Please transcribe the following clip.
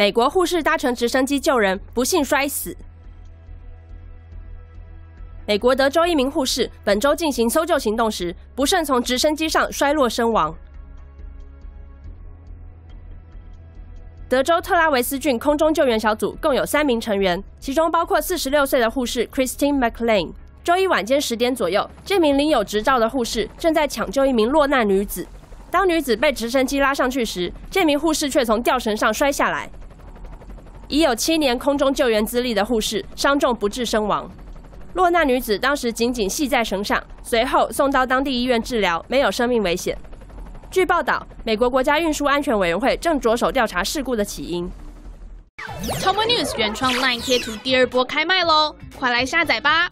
美国护士搭乘直升机救人，不幸摔死。美国德州一名护士本周进行搜救行动时，不慎从直升机上摔落身亡。德州特拉维斯郡空中救援小组共有三名成员，其中包括四十六岁的护士 Christine McLean。周一晚间十点左右，这名领有执照的护士正在抢救一名落难女子。当女子被直升机拉上去时，这名护士却从吊绳上摔下来。已有七年空中救援资历的护士伤重不治身亡。落难女子当时紧紧系在绳上，随后送到当地医院治疗，没有生命危险。据报道，美国国家运输安全委员会正着手调查事故的起因。Tomo News 原创 LINE 贴图第二波开卖喽，快来下载吧！